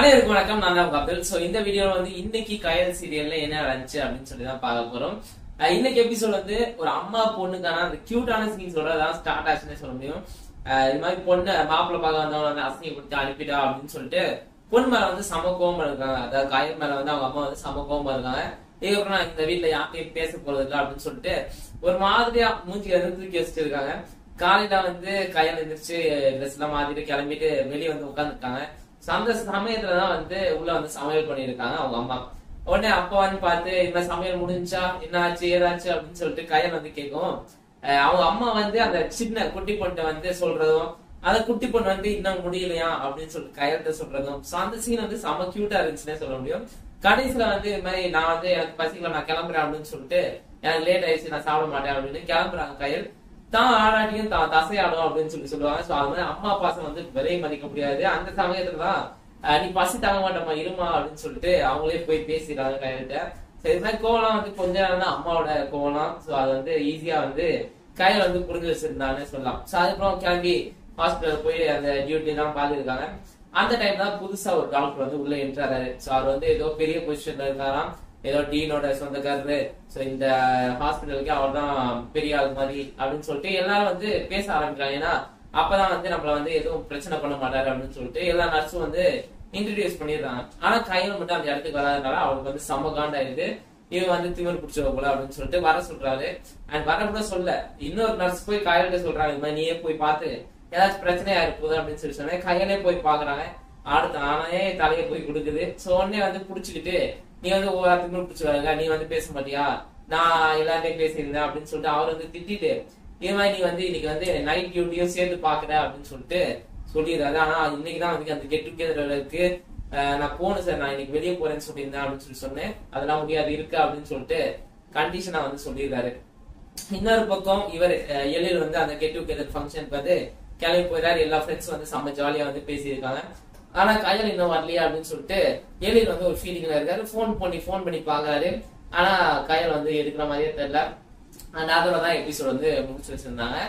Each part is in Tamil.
வணக்கம். நான் தான் கபில் சோ இந்த வீடியோல வந்து இன்னைக்கு கயல் சீரியல்ல என்ன நடந்துச்சு அப்படின்னு சொல்லி தான் பார்க்க போறோம். இன்னைக்கு எபிசோட் வந்து ஒரு அம்மா பொண்ணுக்கான அந்த கியூட்டான சீன் சொல்றதுதான் ஸ்டார்ட் ஆச்சுன்னு சொல்ல முடியும். இது மாதிரி பொண்ணு மாப்பிள்ளை பார்க்க வந்தவங்க வந்து அசிங்கப்படுத்தி அனுப்பிட்டா அப்படின்னு சொல்லிட்டு பொண்ணு மேல வந்து சம கோபம் இருக்காங்க. அதாவது கயல் மேல வந்து அவங்க அம்மா வந்து சம கோபம் இருக்காங்க. இதுக்கப்புறம் நான் இந்த வீட்டுல யார்கிட்டயும் பேச போறது இல்லை அப்படின்னு சொல்லிட்டு ஒரு மாதிரியா மூஞ்சி வந்து தூக்கி வச்சுட்டு இருக்காங்க. காலையில வந்து கையில எந்திரிச்சு ட்ரெஸ் எல்லாம் மாத்திட்டு கிளம்பிட்டு வெளியே வந்து உட்காந்துருக்காங்க அந்த சமயத்துலதான் வந்து உள்ள வந்து சமையல் பண்ணியிருக்காங்க அவங்க அம்மா. உடனே அப்பா வந்து பார்த்து இந்த சமையல் முடிஞ்சா என்ன ஆச்சு ஏதாச்சு? அப்படின்னு சொல்லிட்டு கையன் வந்து கேட்கும் அவங்க அம்மா வந்து அந்த சின்ன குட்டி பொண்ணை வந்து சொல்றதும் அந்த குட்டி பொண்ணு வந்து இன்னும் முடியலையா? அப்படின்னு சொல்லிட்டு கையல்கிட்ட சொல்றதும் அந்த சீன் வந்து செம கியூட்டா இருந்துச்சுன்னே சொல்ல முடியும். கடைசியில வந்து இது மாதிரி நான் வந்து எனக்கு பசிக்கல நான் கிளம்புறேன் அப்படின்னு சொல்லிட்டு எனக்கு லேட் ஆயிடுச்சு நான் சாப்பிட மாட்டேன் அப்படின்னு கிளம்புறாங்க கையல். தான் ஆடாட்டியும் தான் தசையாடும் அப்படின்னு சொல்லி சொல்லுவாங்க. ஸோ அது மாதிரி அம்மா பாசம் வந்து விலை மதிக்க முடியாது. அந்த சமயத்துல தான் நீ பசி தாங்க மாட்டோமா இருமா அப்படின்னு சொல்லிட்டு அவங்களே போய் பேசிடுறாங்க கையிட்ட சரி இது கோவலாம் வந்து கொஞ்ச நேரம் தான் அம்மாவோட கோவலாம் சோ அது வந்து ஈஸியா வந்து கையில வந்து புரிஞ்சு வச்சிருந்தாங்கன்னு சொல்லலாம். சோ அதுக்கப்புறம் கிளம்பி ஹாஸ்பிட்டல் போய் அந்த டியூட்டி எல்லாம் பார்த்துருக்காங்க அந்த டைம் தான் புதுசா ஒரு டாக்டர் வந்து உள்ள என்ட்ராரு சோ அவர் வந்து ஏதோ பெரிய பொசிஷன்ல இருக்காராம் ஏதோ டீனோட சொந்தக்காரரு. சோ இந்த ஹாஸ்பிட்டலுக்கு அவர் தான் பெரிய ஆள் மாதிரி அப்படின்னு சொல்லிட்டு எல்லாரும் வந்து பேச ஆரம்பிக்கிறாங்க. ஏன்னா அப்பதான் வந்து நம்மள வந்து எதுவும் பிரச்சனை பண்ண மாட்டாரு அப்படின்னு சொல்லிட்டு எல்லா நர்ஸும் வந்து இன்ட்ரடியூஸ் பண்ணிடுறாங்க. ஆனா கையில் மட்டும் அந்த இடத்துக்கு வராதனால அவருக்கு வந்து செம்ம காண்டாயிருது இவன் வந்து திமிர் பிடிச்சவ போல அப்படின்னு சொல்லிட்டு வர சொல்றாரு. அண்ட் வர கூட சொல்ல இன்னொரு நர்ஸ் போய் கையில சொல்றாங்க இந்த மாதிரி நீயே போய் பார்த்து ஏதாச்சும் பிரச்சனையா இருப்போது அப்படின்னு சொல்லி சொன்னேன். கையிலே போய் பாக்குறாங்க அடுத்த ஆனே தலையை போய் கொடுக்குது? சோ உடனே வந்து புடிச்சுக்கிட்டு நீ வந்து ஒவ்வொருத்தருக்கும் பிடிச்சி பிடிச்சுவாங்க நீ வந்து பேச மாட்டியா? நான் எல்லார்ட்டையும் பேசியிருந்தேன் அப்படின்னு சொல்லிட்டு அவர் வந்து திட்டிட்டு இது மாதிரி நீ வந்து இன்னைக்கு வந்து நைட் டியூட்டியும் சேர்த்து பாக்குற? அப்படின்னு சொல்லிட்டு சொல்லிடுறாரு. ஆனா இன்னைக்கு தான் வந்து அந்த கெட் டுகெதர் இருக்கு. நான் போகணும் சார். நான் இன்னைக்கு வெளியே போறேன்னு சொல்லியிருந்தேன் அப்படின்னு சொல்லி சொன்னேன். அதெல்லாம் முடியாது. இருக்கு அப்படின்னு சொல்லிட்டு கண்டிஷனா வந்து சொல்லிடுறாரு. இன்னொரு பக்கம் இவர் எழில் வந்து அந்த கெட் டுகெதர் ஃபங்க்ஷனுக்கு வந்து கிளம்பி போயிடாரு எல்லா ஃப்ரெண்ட்ஸ் வந்து செம்ம ஜாலியா வந்து பேசியிருக்காங்க. ஆனா கையல் இன்னும் வரலையா அப்படின்னு சொல்லிட்டு எழில் வந்து ஒரு ஃபீலிங்ல இருக்காரு. ஃபோன் பண்ணி ஃபோன் பண்ணி பாக்குறாரு ஆனா கையல் வந்து எடுக்கிற மாதிரியே தெரியல. அந்த அதோட தான் எபிசோட் வந்து முடிச்சு வச்சிருந்தாங்க.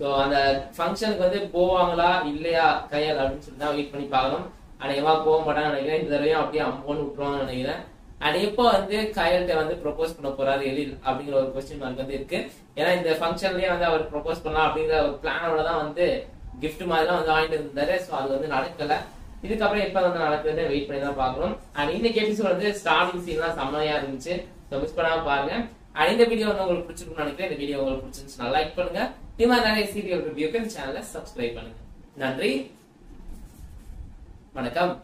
ஸோ அந்த ஃபங்க்ஷனுக்கு வந்து போவாங்களா இல்லையா கையால் அப்படின்னு சொல்லி தான் வெயிட் பண்ணி பார்க்கணும். அநேகமா போக மாட்டாங்கன்னு நினைக்கிறேன். இந்த தடவையும் அப்படியே அம்மோன்னு விட்டுருவாங்கன்னு நினைக்கிறேன். அண்ட் இப்போ வந்து கையல்கிட்ட வந்து ப்ரொபோஸ் பண்ண போறாரு எழில் அப்படிங்கிற ஒரு கொஸ்டின் மார்க் வந்து இருக்கு. ஏன்னா இந்த ஃபங்க்ஷன்லயே வந்து அவர் ப்ரொபோஸ் பண்ணலாம் அப்படிங்கிற ஒரு பிளானோட தான் வந்து கிஃப்ட் மாதிரிலாம் வந்து வாங்கிட்டு இருந்தாரு ஸோ அது வந்து நடக்கல. இதுக்கப்புறம் எப்ப வந்து நடக்குதுன்னு வெயிட் பண்ணி தான் பாக்கணும் அண்ட் இன்னைக்கு எபிசோட் வந்து ஸ்டார்டிங் சீன்லாம் செம்மையா இருந்துச்சு. ஸோ மிஸ் பண்ணாம பாருங்க. அண்ட் இந்த வீடியோ வந்து உங்களுக்கு பிடிச்சிருக்கும்னு நினைக்கிறேன். இந்த வீடியோ உங்களுக்கு பிடிச்சிருந்துச்சுன்னா லைக் பண்ணுங்க. இது மாதிரி நிறைய சீரியல் ரிவ்யூக்கு இந்த சேனலை சப்ஸ்கிரைப் பண்ணுங்க. நன்றி. வணக்கம்.